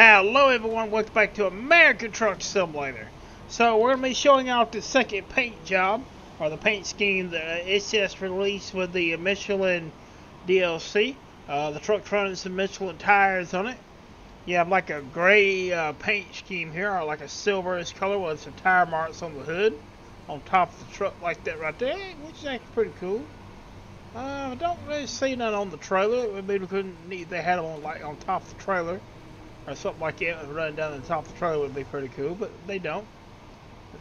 Hello everyone, welcome back to American Truck Simulator. So we're going to be showing off the second paint job, or the paint scheme that SCS released with the Michelin DLC. Uh, the truck's running some Michelin tires on it. You have like a gray uh, paint scheme here, or like a silverish color with some tire marks on the hood, on top of the truck like that right there, which is actually pretty cool. Uh, I don't really see none on the trailer. It would be because they had on like on top of the trailer or something like that running down the top of the trailer would be pretty cool, but they don't.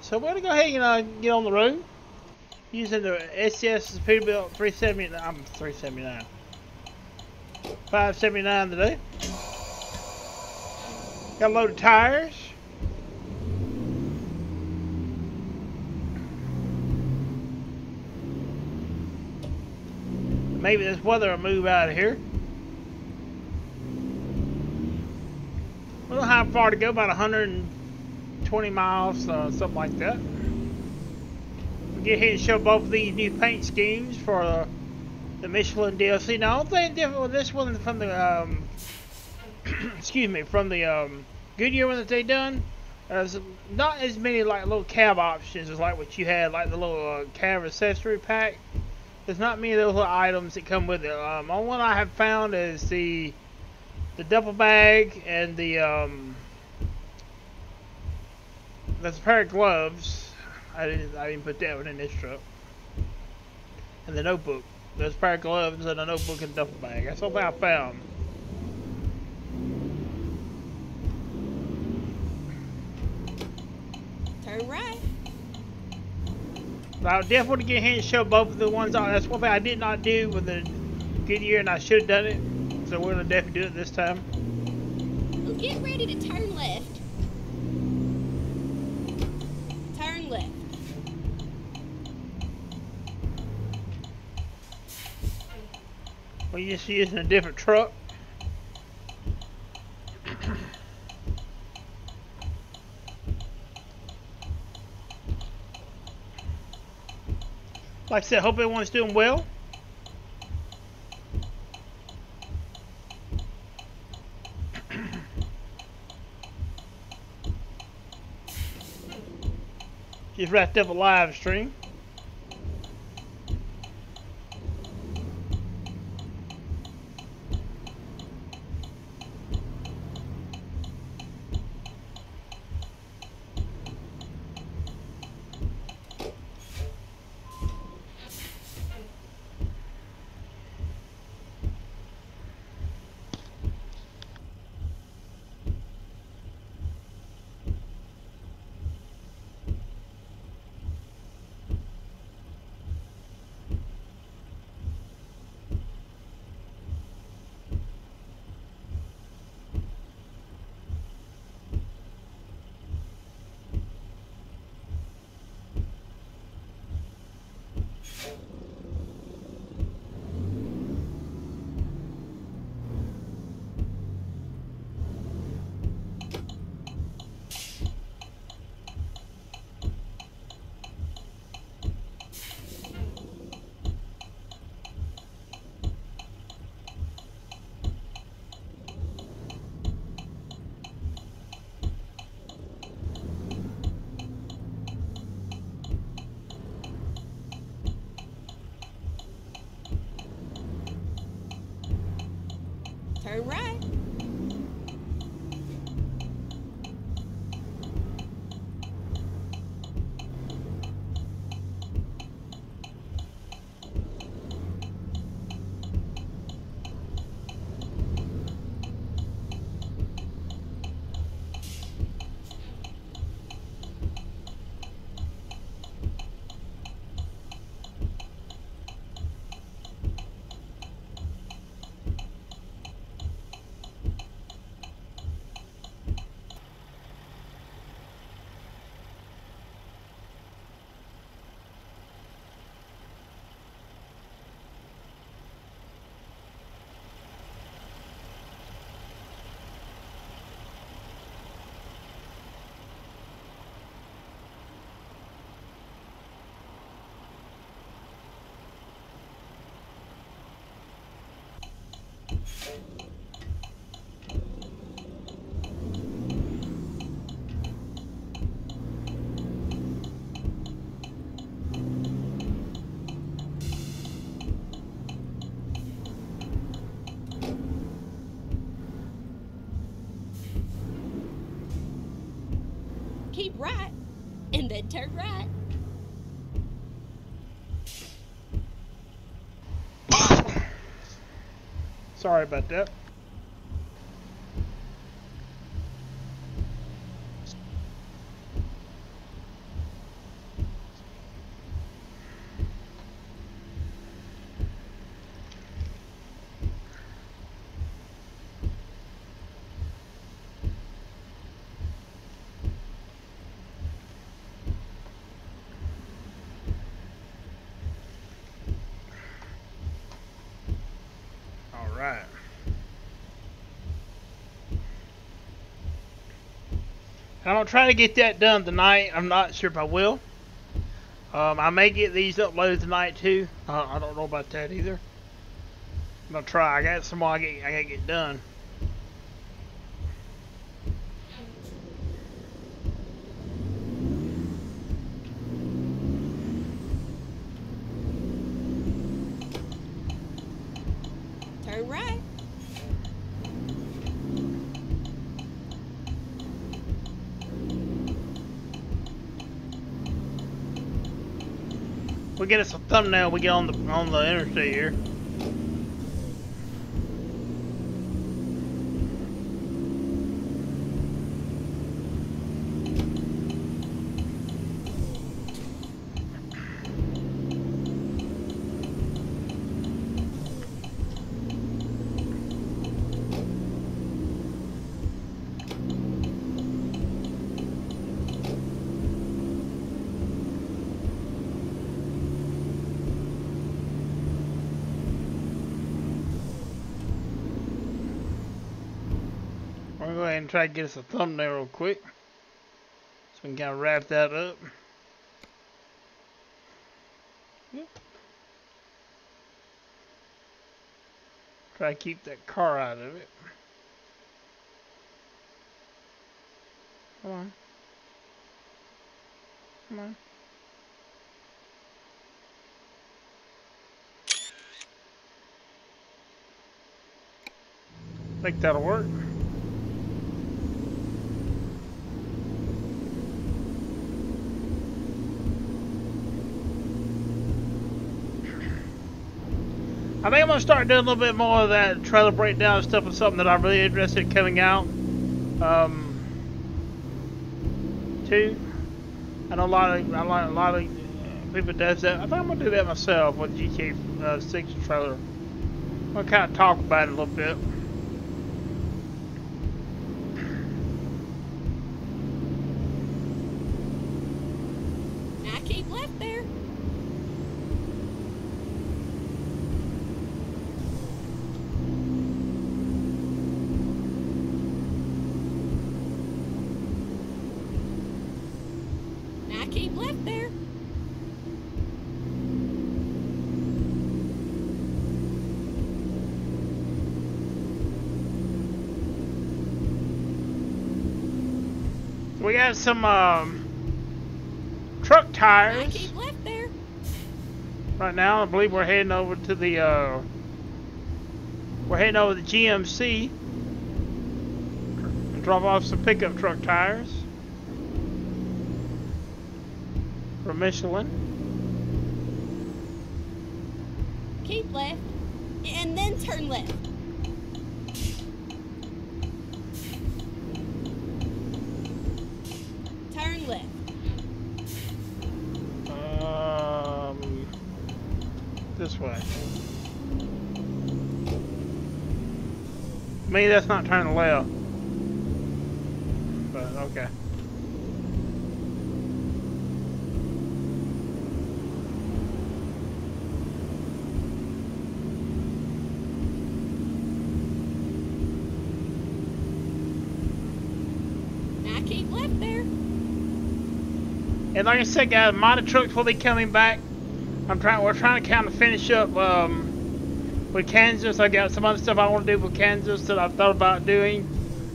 So we're gonna go ahead and uh, get on the road using the SCS Peterbilt 379. I'm 379. 579 today. Got a load of tires. Maybe this weather will move out of here. We don't far to go, about 120 miles, uh, something like that. We'll get here and show both of these new paint schemes for uh, the Michelin DLC. Now, the only thing different with this one from the, um, excuse me, from the um, Goodyear one that they done, there's not as many like little cab options as like what you had, like the little uh, cab accessory pack. There's not many of those little items that come with it. Um, only one I have found is the the duffel bag and the um, there's a pair of gloves. I didn't I didn't put that one in this truck. And the notebook. There's a pair of gloves and a notebook and duffel bag. That's all I found. Turn right. I definitely get here and show both of the ones on. That's one thing I did not do with the Goodyear and I should have done it so we're gonna definitely do it this time. Well, get ready to turn left. Turn left. We're just using a different truck. like I said, hope everyone's doing well. Up a live stream. Right, and then turn right. Sorry about that. All right. I'm gonna try to get that done tonight. I'm not sure if I will. Um, I may get these uploaded tonight too. Uh, I don't know about that either. I'm gonna try. I got some more I, get, I gotta get done. Turn right. We get us a thumbnail. We get on the on the interstate here. And try to get us a thumbnail real quick. So we can kind of wrap that up. Yep. Try to keep that car out of it. Come on. Come on. I Think that'll work. I think I'm gonna start doing a little bit more of that trailer breakdown stuff with something that I'm really interested in coming out. Um, too. I know a lot of I like a lot of people does that. I think I'm gonna do that myself with GTA uh, 6 trailer. I'm gonna kind of talk about it a little bit. Now keep left there. Now keep left there. We got some um, truck tires keep left there. right now. I believe we're heading over to the uh, we're heading over to the GMC and drop off some pickup truck tires for Michelin. Keep left. And then turn left. Turn left. Um, this way. Me, that's not turning left. But okay. Keep left there. And like I said, guys, modded trucks will be coming back. I'm trying. We're trying to kind of finish up um, with Kansas. I got some other stuff I want to do with Kansas that I've thought about doing.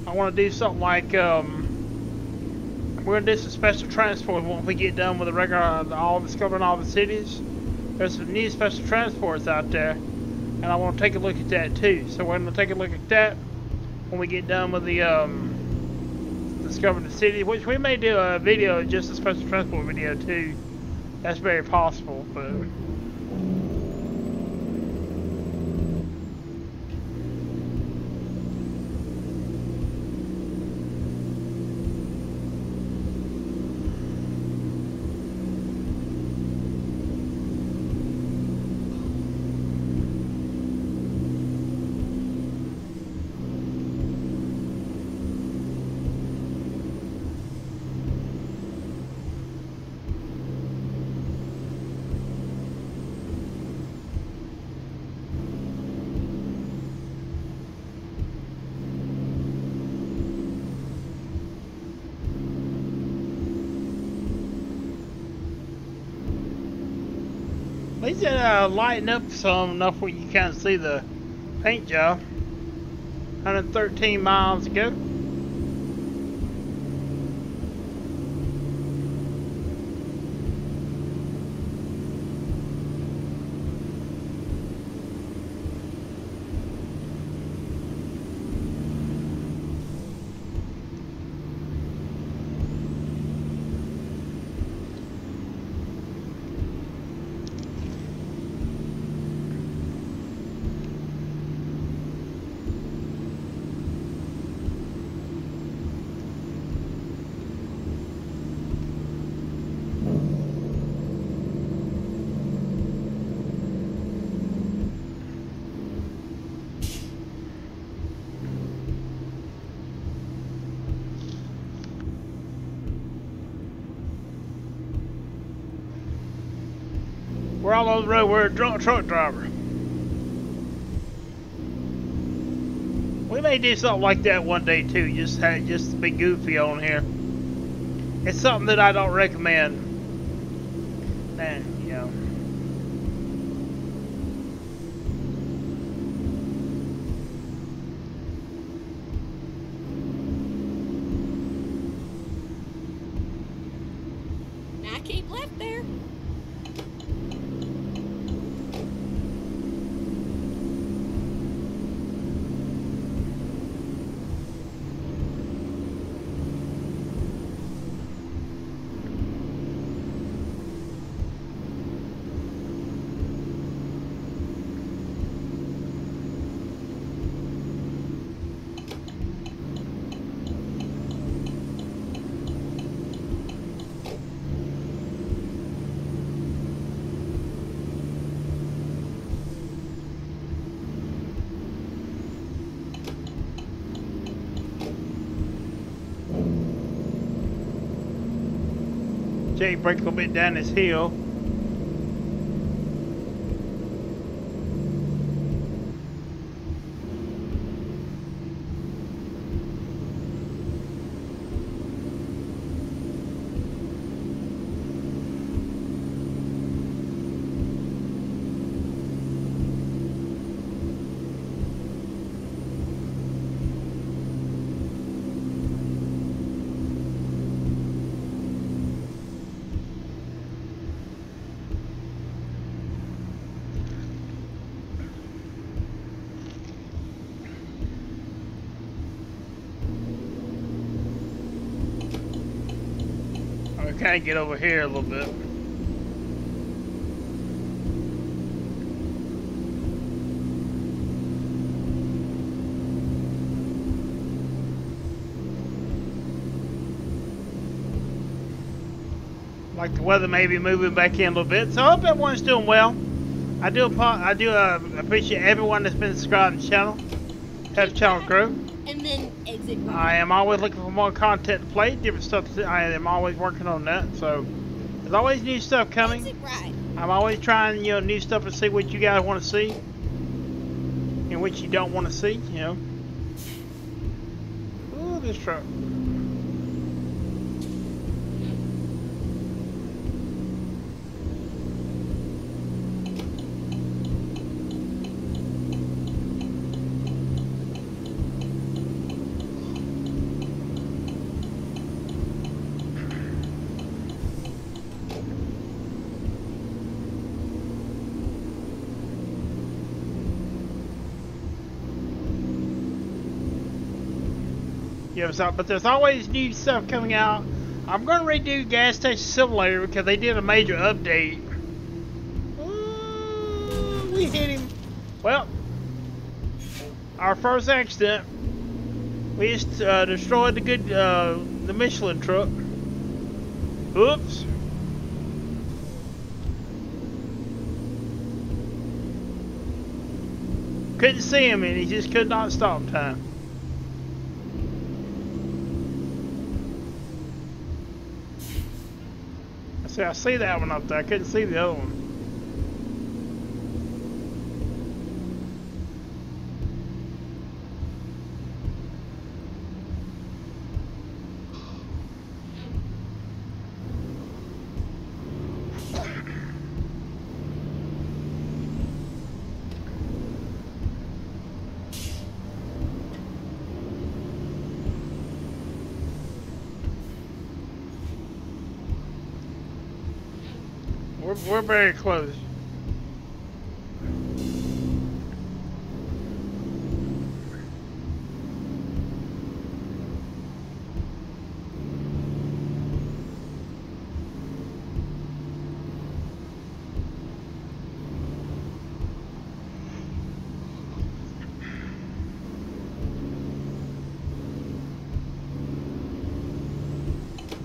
I want to do something like um, we're gonna do some special transport once we get done with the regular, all discovering all the cities. There's some new special transports out there, and I want to take a look at that too. So we're gonna take a look at that when we get done with the um, discovering the city, which we may do a video, just a special transport video too. That's very possible, but. At least it uh, lighten up some enough where you kind of see the paint job. 113 miles to go. On the road. We're a drunk truck driver. We may do something like that one day too. Just just to be goofy on here. It's something that I don't recommend. Man, you know. Now keep left there. Jake break a little bit down this hill. I kind of get over here a little bit. Like the weather may be moving back in a little bit, so I hope everyone's doing well. I do I do uh, appreciate everyone that's been subscribed to the channel. Help the channel grow. And then exit. I am always looking more content to play, different stuff. To, I am always working on that. So there's always new stuff coming. I'm always trying, you know, new stuff to see what you guys want to see and what you don't want to see. You know. Ooh, this truck. But there's always new stuff coming out. I'm going to redo Gas Station Simulator because they did a major update. Ooh, we hit him. Well, our first accident. We just uh, destroyed the good, uh, the Michelin truck. Oops. Couldn't see him and he just could not stop time. I see, that one up there. I couldn't see the other one. We're, we're very close.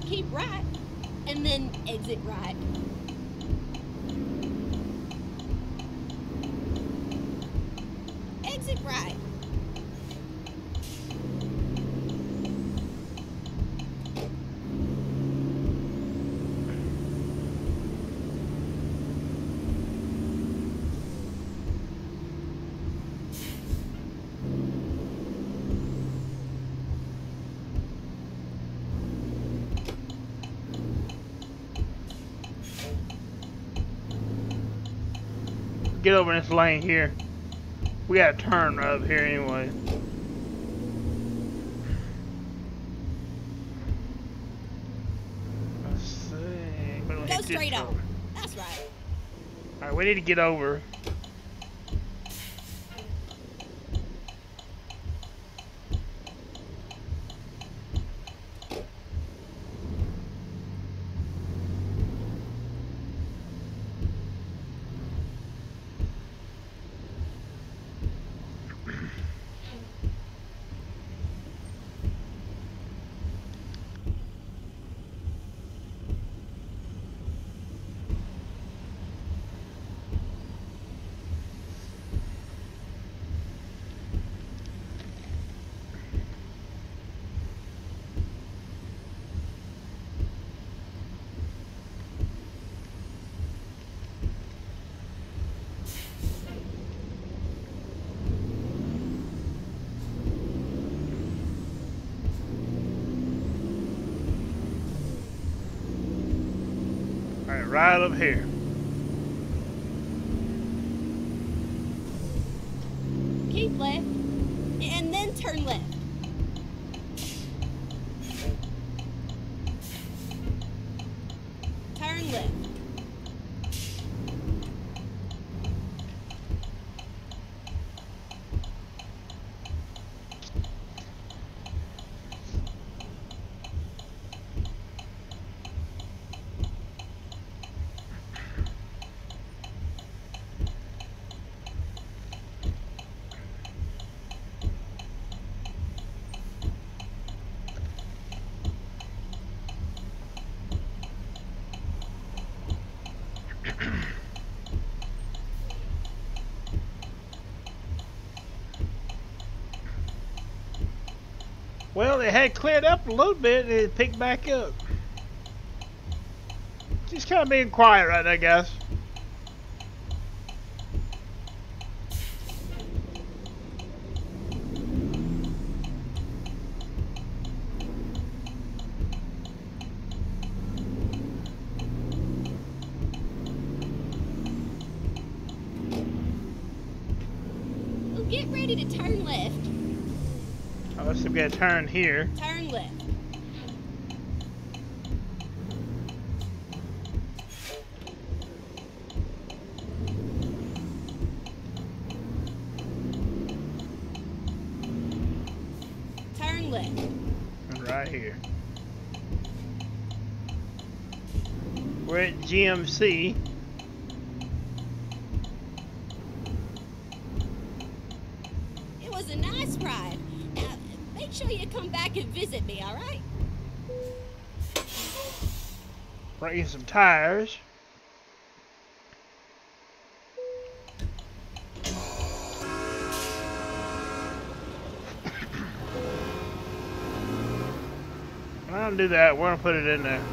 Keep right, and then exit right. Exit right. Get over in this lane here. We got a turn right up here anyway. Let's see. Go straight on. That's right. Alright, we need to get over. Alright, right up here. Keep left, and then turn left. Turn left. Well, it had cleared up a little bit and it picked back up. Just kind of being quiet right now, guys. Get ready to turn left. Oh, let's we got to turn here. Turn left. Turn left. right here. We're at GMC. Sure you come back and visit me, all right? Bring some tires. I don't do that. We're gonna put it in there.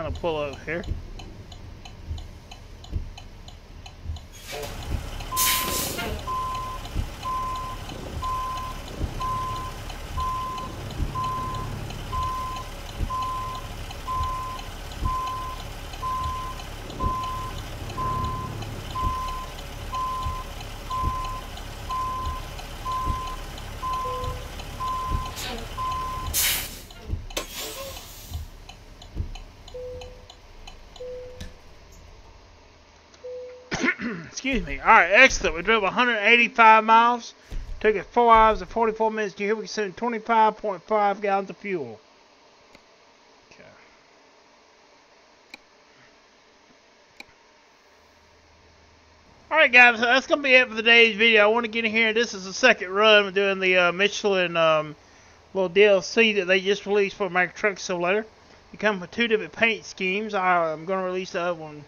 Kind of pull up here. Excuse me. All right, excellent. We drove 185 miles. Took us 4 hours and 44 minutes to here. We consumed 25.5 gallons of fuel. Okay. Alright guys, so that's going to be it for today's video. I want to get in here. This is the second run. We're doing the uh, Michelin um, little DLC that they just released for American Truck Simulator. You come with two different paint schemes. I'm going to release the other one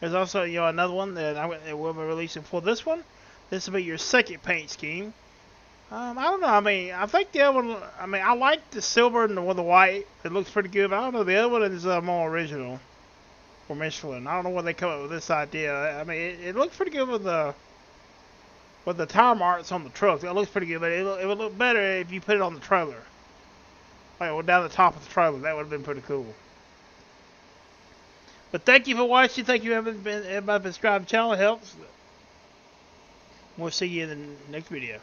there's also you know another one that I will be releasing for this one. This will be your second paint scheme. Um, I don't know. I mean, I think the other one. I mean, I like the silver and the, with the white. It looks pretty good. But I don't know. The other one is uh, more original for Michelin. I don't know where they come up with this idea. I mean, it, it looks pretty good with the with the tire marks on the truck. It looks pretty good, but it, it would look better if you put it on the trailer. Like, well, down the top of the trailer. That would have been pretty cool. But thank you for watching. Thank you everybody been everybody subscribed channel. Helps. We'll see you in the next video.